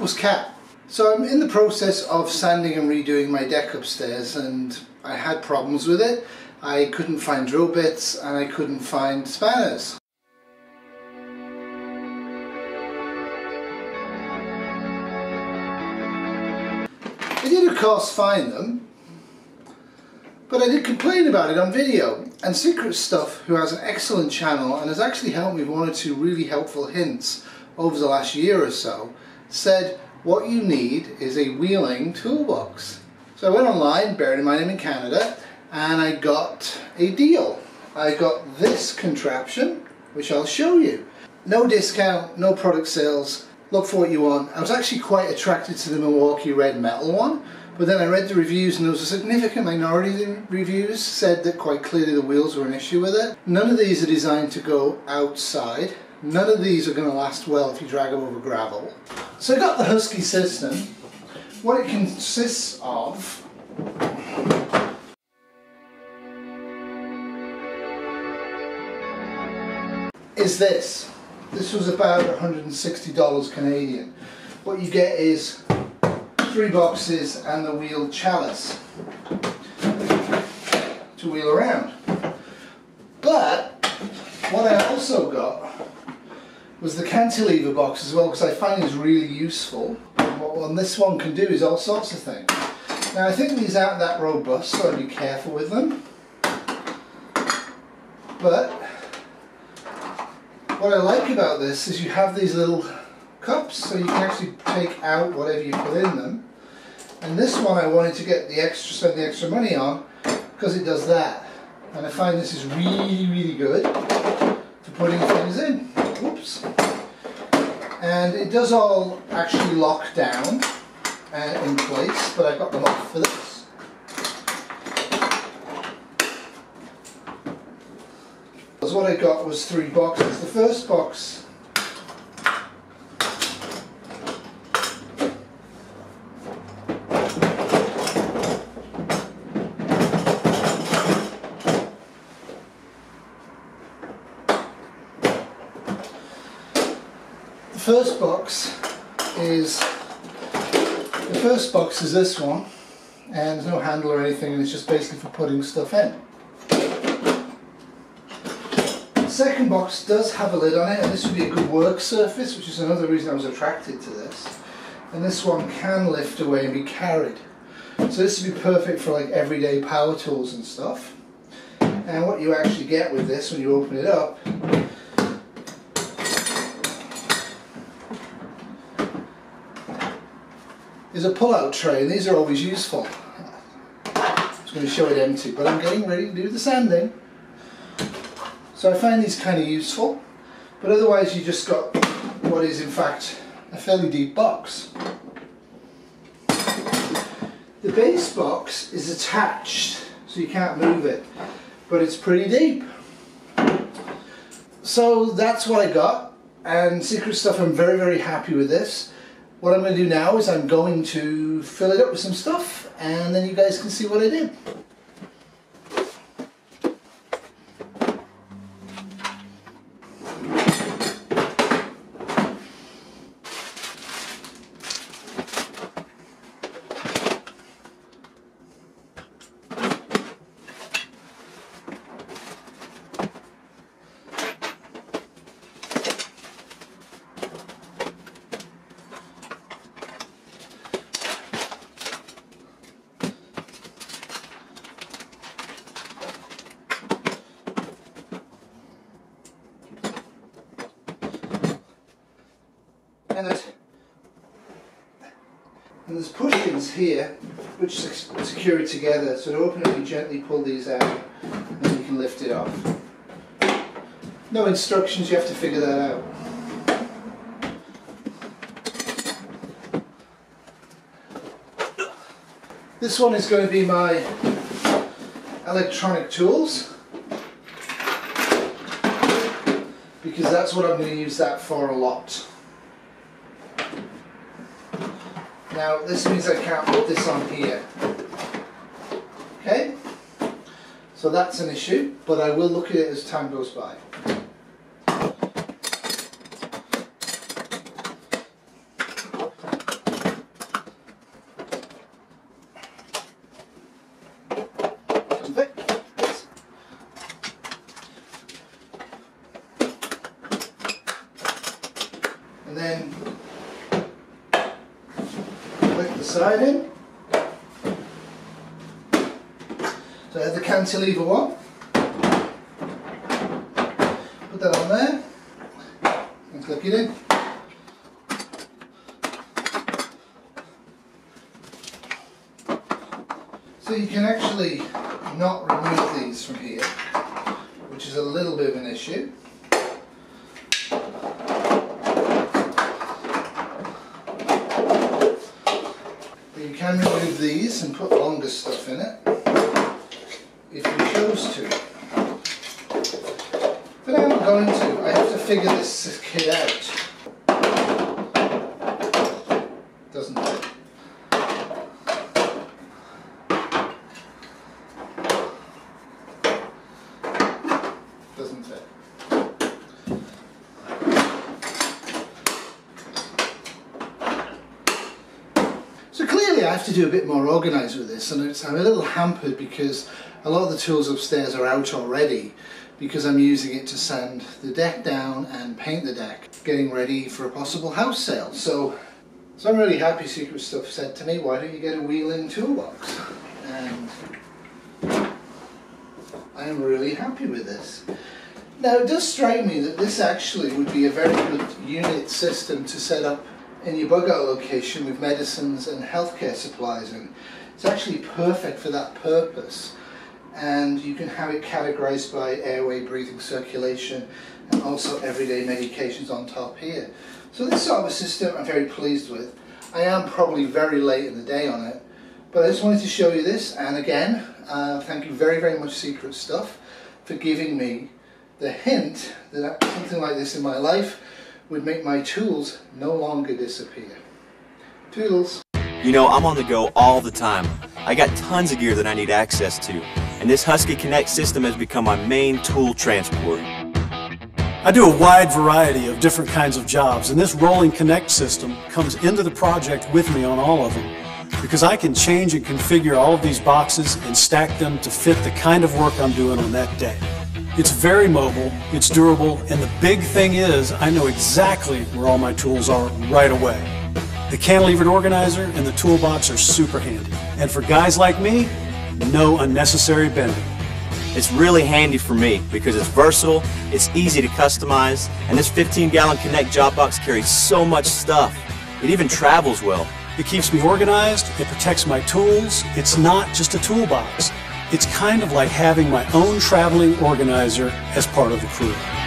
was Cat. So I'm in the process of sanding and redoing my deck upstairs and I had problems with it. I couldn't find drill bits and I couldn't find spanners. I did of course find them, but I did complain about it on video. And Secret Stuff, who has an excellent channel and has actually helped me with one or two really helpful hints over the last year or so, said what you need is a wheeling toolbox. So I went online, bearing in mind I'm in Canada, and I got a deal. I got this contraption, which I'll show you. No discount, no product sales, look for what you want. I was actually quite attracted to the Milwaukee Red Metal one, but then I read the reviews and there was a significant minority of reviews said that quite clearly the wheels were an issue with it. None of these are designed to go outside. None of these are going to last well if you drag them over gravel. So I got the Husky system. What it consists of is this. This was about $160 Canadian. What you get is three boxes and the wheel chassis to wheel around. But what I also got was the cantilever box as well because I find it's really useful. And this one can do is all sorts of things. Now I think these aren't that robust so I'd be careful with them. But what I like about this is you have these little cups so you can actually take out whatever you put in them. And this one I wanted to get the extra, spend the extra money on because it does that. And I find this is really, really good for putting things in. And it does all actually lock down uh, in place, but I've got them off for this. So what I got was three boxes. The first box The first box is the first box is this one and there's no handle or anything and it's just basically for putting stuff in. The second box does have a lid on it and this would be a good work surface which is another reason I was attracted to this and this one can lift away and be carried. So this would be perfect for like everyday power tools and stuff and what you actually get with this when you open it up is a pull-out tray and these are always useful. I was going to show it empty but I'm getting ready to do the sanding. So I find these kind of useful but otherwise you just got what is in fact a fairly deep box. The base box is attached so you can't move it but it's pretty deep. So that's what I got and Secret Stuff I'm very very happy with this. What I'm going to do now is I'm going to fill it up with some stuff and then you guys can see what I did. and there's and there's push-ins here which secure it together. So to open it you gently pull these out and then you can lift it off. No instructions you have to figure that out. This one is going to be my electronic tools because that's what I'm going to use that for a lot Now this means I can't put this on here. Okay? So that's an issue, but I will look at it as time goes by. And then the side in. So have the cantilever one. Put that on there and click it in. So you can actually not remove these from here, which is a little bit of an issue. But you can remove these and put longer stuff in it if you chose to. But I'm not going to. I have to figure this kid out. Doesn't it? Doesn't fit. So clearly I have to do a bit more organised with this and it's, I'm a little hampered because a lot of the tools upstairs are out already because I'm using it to sand the deck down and paint the deck, getting ready for a possible house sale. So, so I'm really happy Secret Stuff said to me, why don't you get a wheel-in toolbox? And I am really happy with this. Now it does strike me that this actually would be a very good unit system to set up in your bug out location with medicines and healthcare supplies and it's actually perfect for that purpose and you can have it categorized by airway, breathing, circulation and also everyday medications on top here. So this sort of a system I'm very pleased with. I am probably very late in the day on it but I just wanted to show you this and again uh, thank you very very much Secret Stuff for giving me the hint that something like this in my life would make my tools no longer disappear. Toodles. You know, I'm on the go all the time. I got tons of gear that I need access to, and this Husky Connect system has become my main tool transport. I do a wide variety of different kinds of jobs, and this Rolling Connect system comes into the project with me on all of them because I can change and configure all of these boxes and stack them to fit the kind of work I'm doing on that day. It's very mobile, it's durable, and the big thing is I know exactly where all my tools are right away. The cantilevered organizer and the toolbox are super handy. And for guys like me, no unnecessary bending. It's really handy for me because it's versatile, it's easy to customize, and this 15 gallon Connect job box carries so much stuff. It even travels well. It keeps me organized, it protects my tools. It's not just a toolbox. It's kind of like having my own traveling organizer as part of the crew.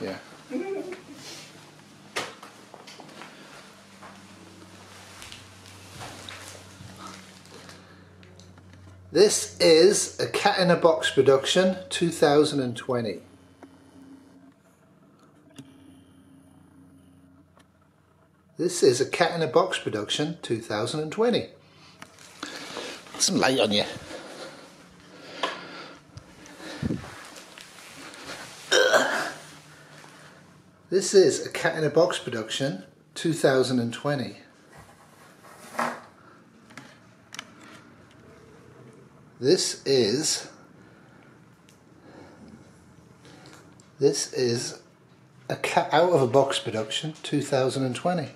Yeah. This is a Cat in a Box production 2020. This is a Cat in a Box production 2020. Some light on you. This is a Cat in a Box production 2020. This is this is a cat out of a box production 2020.